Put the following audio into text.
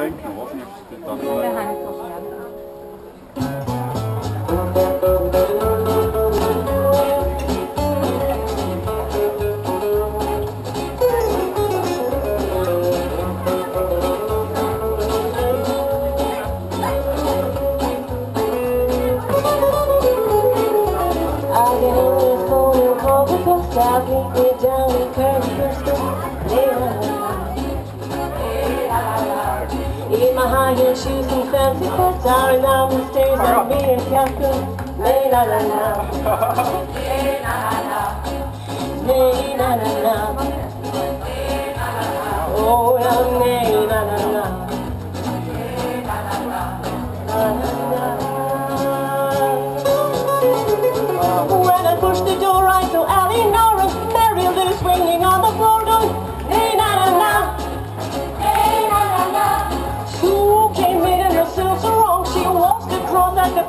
Thank you. Hoffentlich wird dann Down in curly, curly, curly, curly, curly, my highest shoes and shoes and fancy are the stairs I'm being careful. Lay la la la. Lay la la la. Lay la la la. Oh, la la.